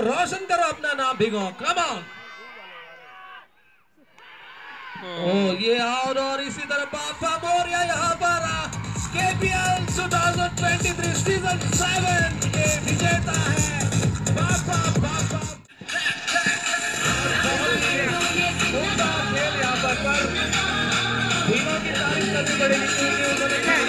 रोशन करो अपना नाम, भिगो कम ऑन ये और इसी तरह बाफा यहाँ पर केपीएल 2023 सीज़न 7 के विजेता खेल यहाँ पर तारीफ़ करनी पड़ेगी क्योंकि उन्होंने